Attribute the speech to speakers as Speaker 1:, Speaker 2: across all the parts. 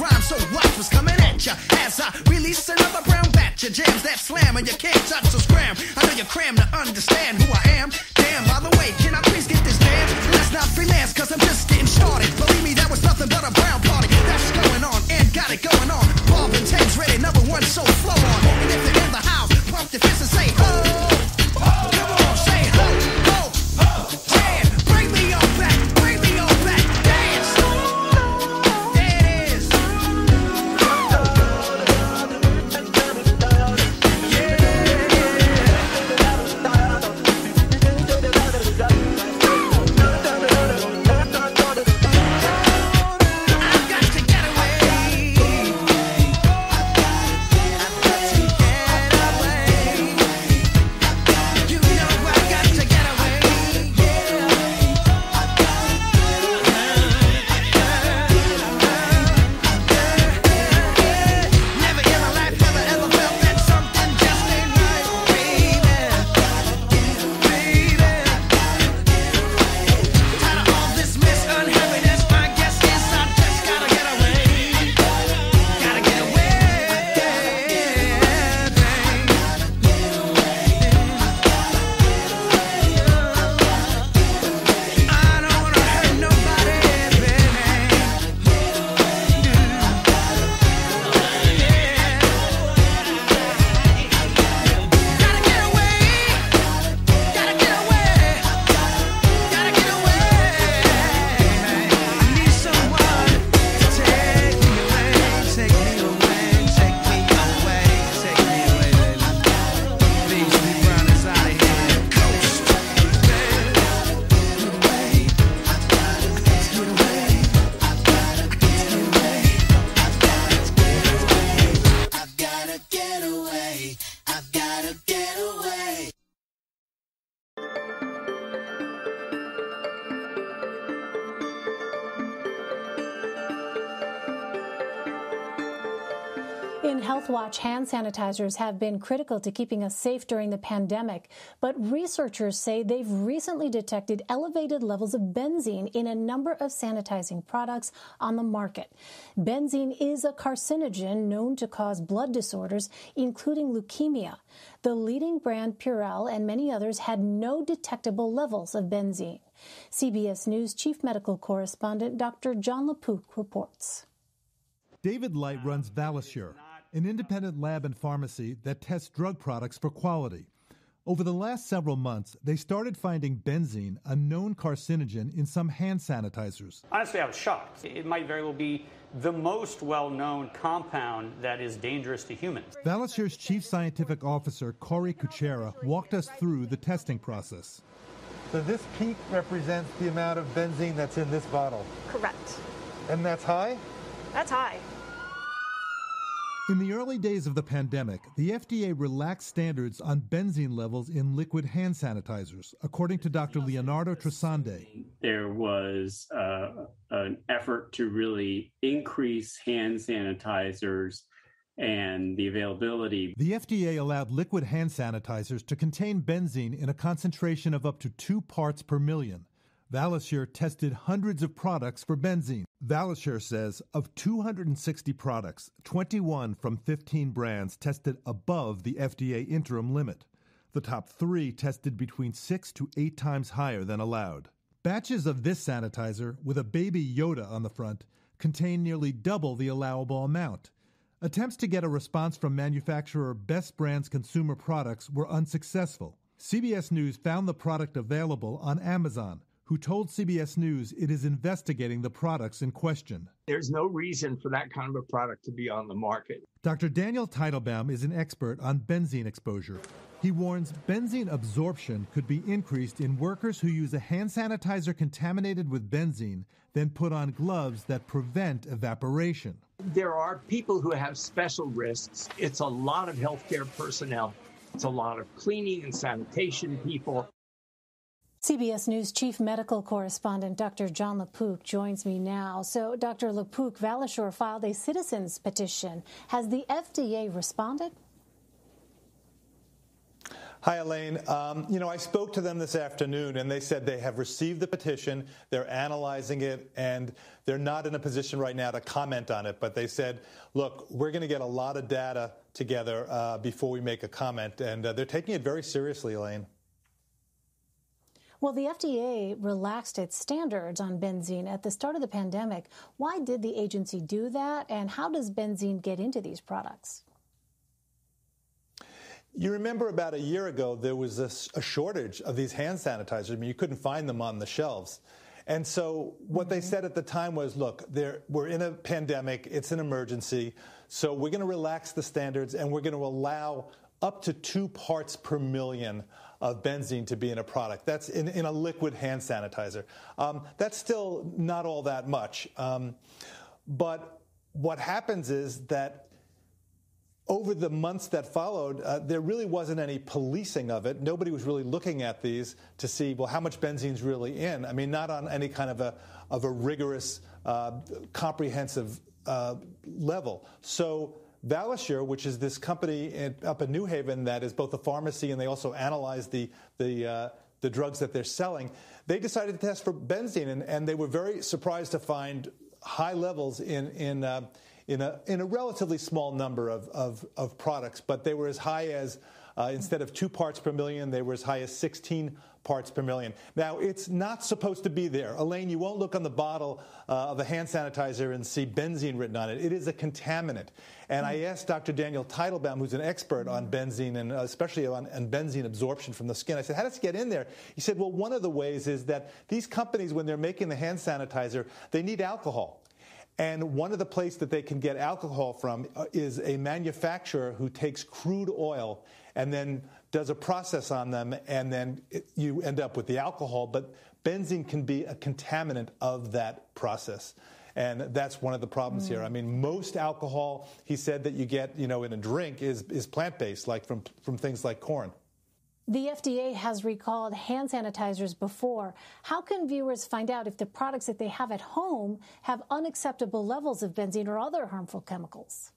Speaker 1: rhyme so watch was coming at ya as I release another brown batch of jams that slam and you can't touch so scram. I know you cram to understand who I am. Damn, by the way, can I please get this damn Let's not freelance, cause I'm just getting started. Believe me, that was nothing but a brown party. That's going on and got it going on. Bob and Tame's ready, number one, so flow on.
Speaker 2: Hand sanitizers have been critical to keeping us safe during the pandemic, but researchers say they've recently detected elevated levels of benzene in a number of sanitizing products on the market. Benzene is a carcinogen known to cause blood disorders, including leukemia. The leading brand Purell and many others had no detectable levels of benzene. CBS News chief medical correspondent Dr. Jon LaPook reports.
Speaker 3: David Light runs Valisure, an independent lab and pharmacy that tests drug products for quality. Over the last several months, they started finding benzene, a known carcinogen, in some hand sanitizers.
Speaker 4: Honestly, I was shocked. It might very well be the most well known compound that is dangerous to humans.
Speaker 3: Valisure's chief scientific officer, Kaury Kucera, walked us through the testing process.
Speaker 5: So this peak represents the amount of benzene that's in this bottle.
Speaker 6: Correct.
Speaker 5: And that's high?
Speaker 6: That's high.
Speaker 3: In the early days of the pandemic, the FDA relaxed standards on benzene levels in liquid hand sanitizers, according to Dr. Leonardo Trasande.
Speaker 7: there was uh, an effort to really increase hand sanitizers and the availability.
Speaker 3: The FDA allowed liquid hand sanitizers to contain benzene in a concentration of up to two parts per million. Valisure tested hundreds of products for benzene. Valisure says of 260 products, 21 from 15 brands tested above the FDA interim limit. The top three tested between six to eight times higher than allowed. Batches of this sanitizer, with a baby Yoda on the front, contain nearly double the allowable amount. Attempts to get a response from manufacturer Best Brands consumer products were unsuccessful. CBS News found the product available on Amazon, who told CBS News it is investigating the products in question.
Speaker 8: There's no reason for that kind of a product to be on the market.
Speaker 3: Dr. Daniel Teitelbaum is an expert on benzene exposure. He warns benzene absorption could be increased in workers who use a hand sanitizer contaminated with benzene, then put on gloves that prevent evaporation.
Speaker 8: There are people who have special risks. It's a lot of healthcare personnel. It's a lot of cleaning and sanitation people.
Speaker 2: CBS News chief medical correspondent Dr. Jon LaPook joins me now. So, Dr. LaPook, Valisure filed a citizens petition. Has the FDA responded?
Speaker 3: Hi, Elaine. Um, you know, I spoke to them this afternoon, and they said they have received the petition, they're analyzing it, and they're not in a position right now to comment on it. But they said, look, we're going to get a lot of data together uh, before we make a comment, and uh, they're taking it very seriously, Elaine.
Speaker 2: Well, the FDA relaxed its standards on benzene at the start of the pandemic. Why did the agency do that, and how does benzene get into these products?
Speaker 3: You remember about a year ago, there was a, a, shortage of these hand sanitizers. I mean, you couldn't find them on the shelves. And so what mm-hmm. they said at the time was, look, we're in a pandemic, it's an emergency, so we're going to relax the standards and we're going to allow up to two parts per million of benzene to be in a product. That's in, in a liquid hand sanitizer. Um, that's still not all that much. Um, but what happens is that over the months that followed, uh, there really wasn't any policing of it. Nobody was really looking at these to see, well, how much benzene's really in. I mean, not on any kind of a of a rigorous, uh, comprehensive uh, level. So. Valisure, which is this company in, up in New Haven that is both a pharmacy and they also analyze the the uh, the drugs that they're selling. They decided to test for benzene, and, and they were very surprised to find high levels in in uh, in a, in a relatively small number of, of, of products, but they were as high as, uh, instead of two parts per million, they were as high as 16 parts per million. Now, it's not supposed to be there. Elaine, you won't look on the bottle uh, of a hand sanitizer and see benzene written on it. It is a contaminant. And I asked Dr. Daniel Teitelbaum, who's an expert on benzene and especially on, on, benzene absorption from the skin, I said, How does it get in there? He said, Well, one of the ways is that these companies, when they're making the hand sanitizer, they need alcohol. And one of the places that they can get alcohol from uh, is a manufacturer who takes crude oil and then does a process on them, and then it, you end up with the alcohol. But benzene can be a contaminant of that process. And that's one of the problems mm. here. I mean, most alcohol, he said, that you get, you know, in a drink is, is plant based, like from, from things like corn.
Speaker 2: The FDA has recalled hand sanitizers before. How can viewers find out if the products that they have at home have unacceptable levels of benzene or other harmful chemicals?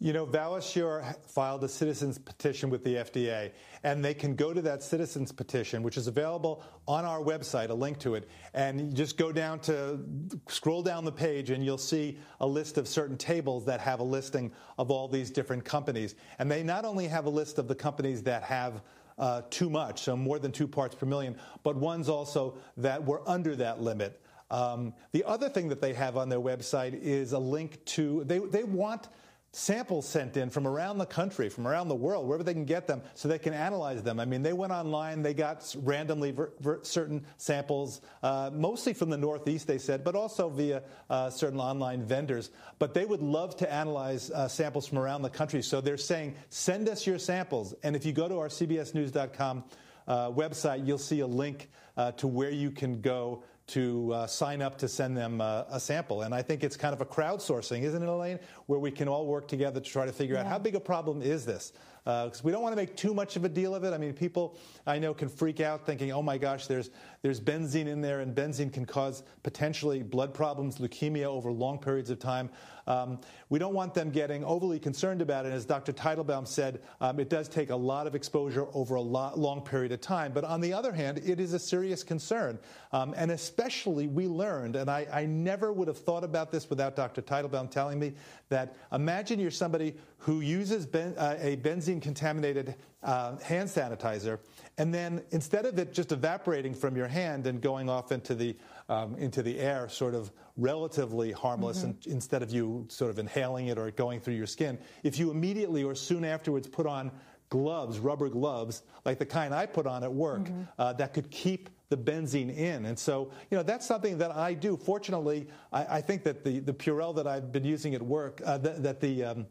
Speaker 3: You know, Valisure filed a citizens petition with the FDA, and they can go to that citizens petition, which is available on our website, a link to it, and just go down to scroll down the page, and you'll see a list of certain tables that have a listing of all these different companies. And they not only have a list of the companies that have uh, too much, so more than two parts per million, but ones also that were under that limit. Um, the other thing that they have on their website is a link to, they, they want samples sent in from around the country, from around the world, wherever they can get them, so they can analyze them. I mean, they went online, they got randomly ver- ver- certain samples, uh, mostly from the Northeast, they said, but also via uh, certain online vendors. But they would love to analyze uh, samples from around the country. So they're saying, send us your samples. And if you go to our CBSNews.com uh, website, you'll see a link uh, to where you can go to uh, sign up to send them uh, a sample. And I think it's kind of a crowdsourcing, isn't it, Elaine? Where we can all work together to try to figure yeah. out how big a problem is this? Because uh, we don't want to make too much of a deal of it. I mean, people I know can freak out thinking, oh my gosh, there's, there's benzene in there, and benzene can cause potentially blood problems, leukemia over long periods of time. Um, we don't want them getting overly concerned about it. As Dr. Teitelbaum said, um, it does take a lot of exposure over a lot, long period of time. But on the other hand, it is a serious concern. Um, and especially, we learned, and I, I, never would have thought about this without Dr. Teitelbaum telling me, that imagine you're somebody who uses ben, uh, a benzene contaminated uh, hand sanitizer, and then instead of it just evaporating from your hand and going off into the um, into the air, sort of relatively harmless, mm-hmm. and, instead of you sort of inhaling it or going through your skin, if you immediately or soon afterwards put on gloves, rubber gloves, like the kind I put on at work, mm-hmm. uh, that could keep the benzene in. And so, you know, that's something that I do. Fortunately, I, I think that the, the Purell that I've been using at work, uh, th- that the, um,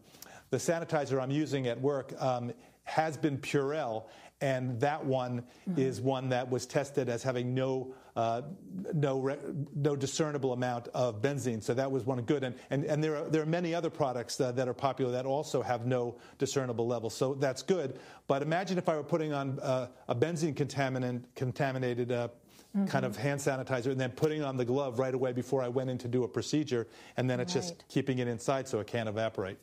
Speaker 3: the sanitizer I'm using at work um, has been Purell, and that one mm-hmm. is one that was tested as having no uh, no re- no discernible amount of benzene. So that was one good. And and, and there are there are many other products that, that are popular that also have no discernible level. So that's good. But imagine if I were putting on uh, a benzene contaminant contaminated. Uh, Mm-hmm. kind of hand sanitizer and then putting on the glove right away before I went in to do a procedure, and then it's right. just keeping it inside so it can't evaporate.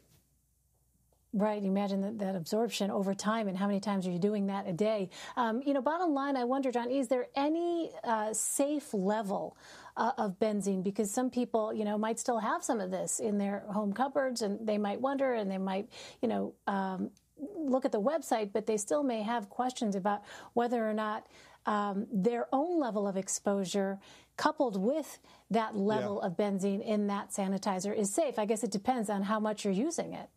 Speaker 2: Right. Imagine that, that absorption over time and how many times are you doing that a day? Um, you know, bottom line, I wonder, Jon, is there any uh, safe level uh, of benzene? Because some people, you know, might still have some of this in their home cupboards and they might wonder and they might, you know, um, look at the website, but they still may have questions about whether or not um, their own level of exposure coupled with that level yeah. of benzene in that sanitizer is safe. I guess it depends on how much you're using it.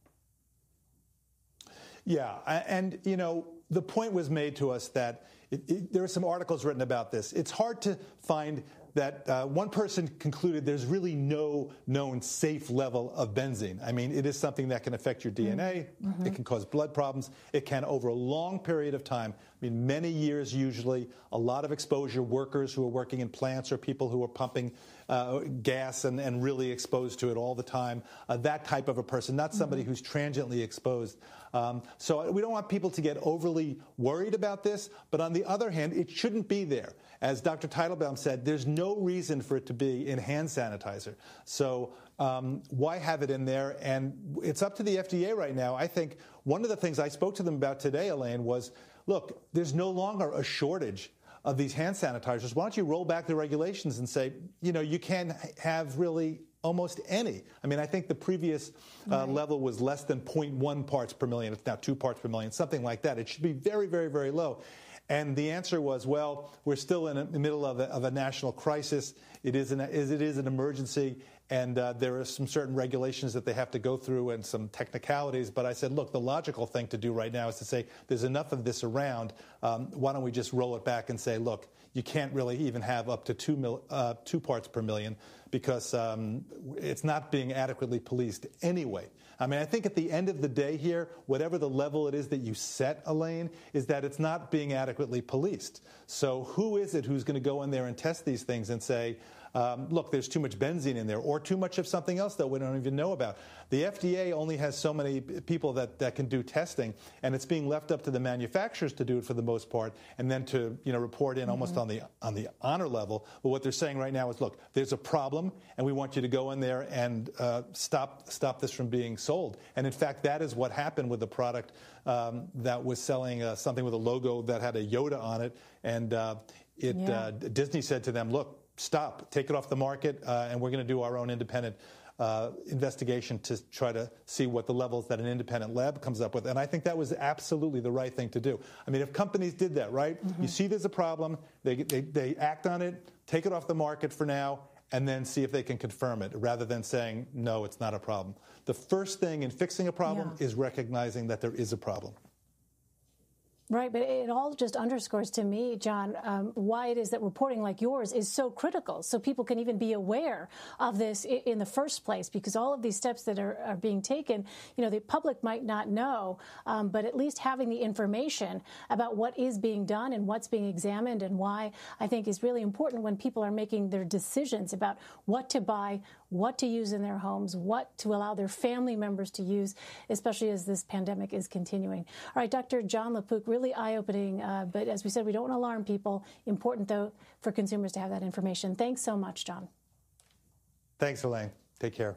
Speaker 3: Yeah, and you know, the point was made to us that it, it, there are some articles written about this. It's hard to find that uh, one person concluded there's really no known safe level of benzene. I mean, it is something that can affect your DNA, mm-hmm. it can cause blood problems, it can, over a long period of time, I mean, many years usually, a lot of exposure, workers who are working in plants or people who are pumping uh, gas and, and, really exposed to it all the time, uh, that type of a person, not somebody mm-hmm. who's transiently exposed. Um, so we don't want people to get overly worried about this, but on the other hand, it shouldn't be there. As Dr. Teitelbaum said, there's no reason for it to be in hand sanitizer. So um, why have it in there? And it's up to the FDA right now. I think one of the things I spoke to them about today, Elaine, was look, there's no longer a shortage of these hand sanitizers. Why don't you roll back the regulations and say, you know, you can have really almost any. I mean, I think the previous uh, right. level was less than 0.1 parts per million. It's now two parts per million, something like that. It should be very, very, very low. And the answer was, well, we're still in the middle of a, of a national crisis. It is, an, it is an emergency, and uh, there are some certain regulations that they have to go through and some technicalities. But I said, look, the logical thing to do right now is to say there's enough of this around. Um, why don't we just roll it back and say, look, you can't really even have up to two, mil, uh, two parts per million because um, it's not being adequately policed anyway. I mean, I think at the end of the day here, whatever the level it is that you set, Elaine, is that it's not being adequately policed. So who is it who's going to go in there and test these things and say, um, look, there's too much benzene in there, or too much of something else that we don't even know about. The FDA only has so many people that, that can do testing, and it's being left up to the manufacturers to do it for the most part, and then to you know report in mm-hmm. almost on the on the honor level. But what they're saying right now is, look, there's a problem, and we want you to go in there and uh, stop stop this from being sold. And in fact, that is what happened with the product um, that was selling uh, something with a logo that had a Yoda on it, and uh, it yeah. Uh, Disney said to them, look stop, take it off the market, uh, and we're going to do our own independent uh, investigation to try to see what the levels that an independent lab comes up with. And I think that was absolutely the right thing to do. I mean, if companies did that, right? Mm-hmm. You see there's a problem, they, they, they act on it, take it off the market for now, and then see if they can confirm it rather than saying, no, it's not a problem. The first thing in fixing a problem yeah. is recognizing that there is a problem.
Speaker 2: Right, but it all just underscores to me, Jon, um, why it is that reporting like yours is so critical, so people can even be aware of this in, in the first place. Because all of these steps that are, are, being taken, you know, the public might not know, um, but at least having the information about what is being done and what's being examined and why, I think, is really important when people are making their decisions about what to buy, what to use in their homes, what to allow their family members to use, especially as this pandemic is continuing. All right, Dr. Jon LaPook, really eye opening, uh, but as we said, we don't want to alarm people. Important, though, for consumers to have that information. Thanks so much, Jon.
Speaker 3: Thanks, Elaine. Take care.